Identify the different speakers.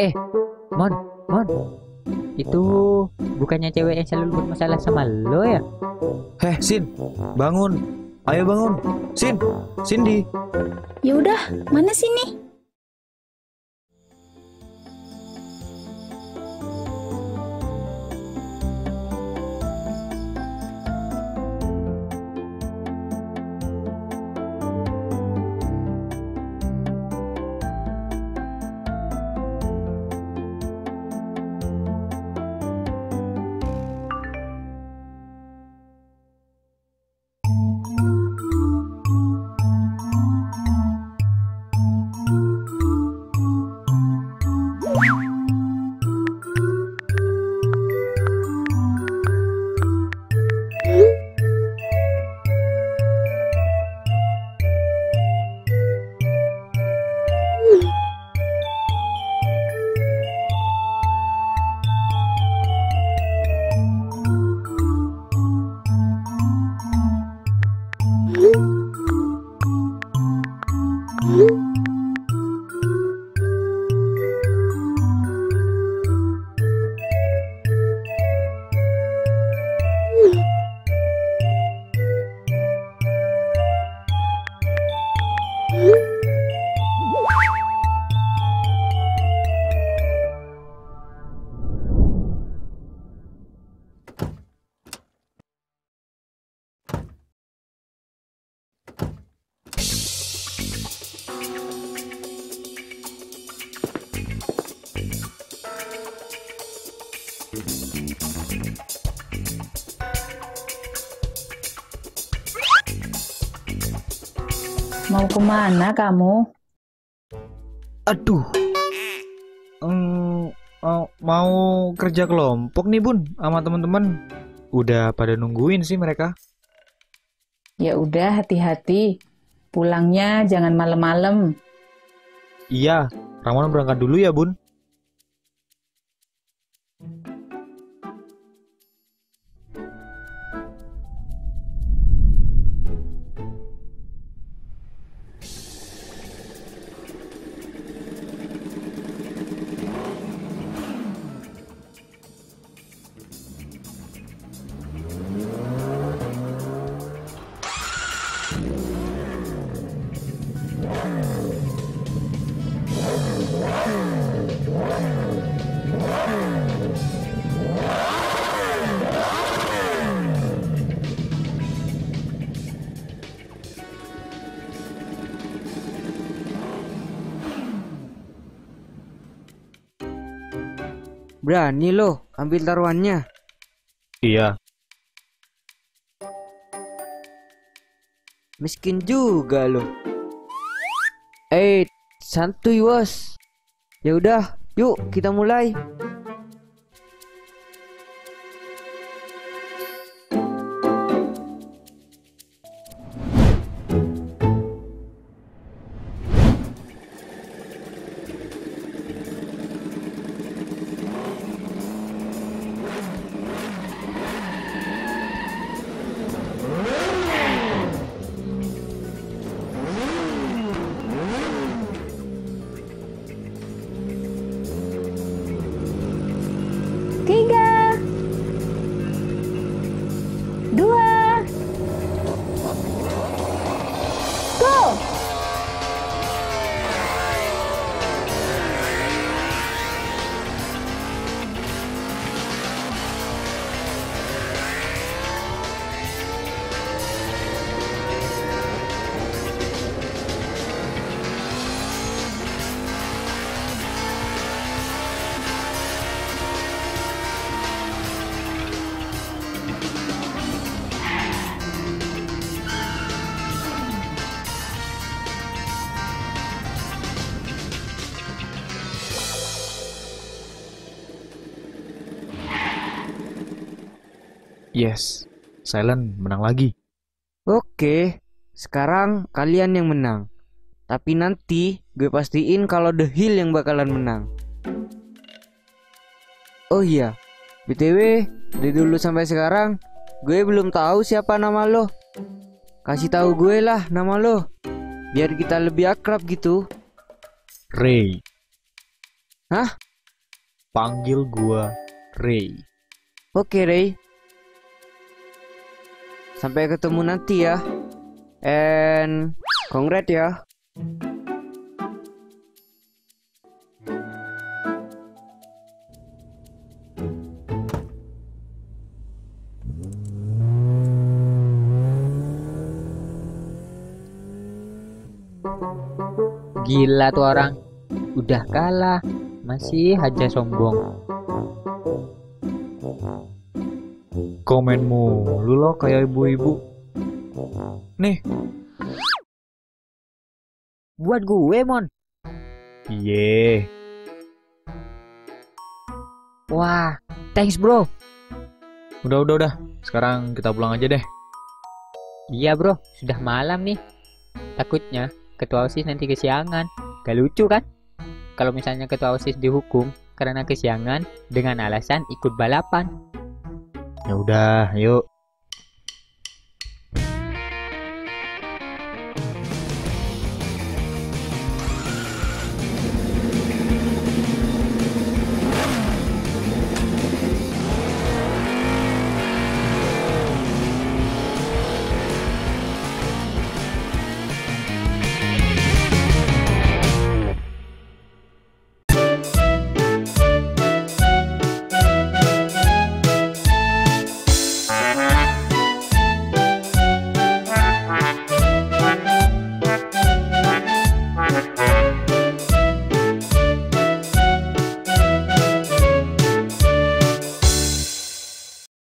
Speaker 1: Eh, Mon, Mon. Itu bukannya cewek yang selalu buat masalah sama lo ya?
Speaker 2: Heh, Sin, bangun. Ayo bangun. Sin, Cindy.
Speaker 3: Ya udah, mana sini? Mau ke mana kamu?
Speaker 2: Aduh. Hmm, mau, mau kerja kelompok nih, Bun, sama teman-teman. Udah pada nungguin sih mereka.
Speaker 3: Ya udah, hati-hati. Pulangnya jangan malam-malam.
Speaker 2: Iya, Ramon berangkat dulu ya, Bun.
Speaker 4: Berani loh ambil taruhannya.
Speaker 2: Iya.
Speaker 4: Miskin juga loh. Eh, santuy bos. Ya udah, yuk kita mulai.
Speaker 2: Yes. Silent menang lagi.
Speaker 4: Oke, sekarang kalian yang menang. Tapi nanti gue pastiin kalau The Hill yang bakalan menang. Oh iya, BTW, dari dulu sampai sekarang gue belum tahu siapa nama lo. Kasih tahu gue lah nama lo. Biar kita lebih akrab gitu.
Speaker 2: Ray.
Speaker 4: Hah?
Speaker 2: Panggil gua Ray.
Speaker 4: Oke, Ray. Sampai ketemu nanti ya. And congrats ya.
Speaker 1: Gila tuh orang. Udah kalah, masih aja sombong.
Speaker 2: Komenmu lu lo kayak ibu-ibu. Nih,
Speaker 1: Buat gue, Mon.
Speaker 2: iye.
Speaker 1: Wah, thanks bro.
Speaker 2: Udah, udah, udah. Sekarang kita pulang aja deh.
Speaker 1: Iya bro, sudah malam nih. Takutnya ketua OSIS nanti kesiangan. Gak lucu kan? Kalau misalnya ketua OSIS dihukum karena kesiangan dengan alasan ikut balapan.
Speaker 2: Ya udah, yuk.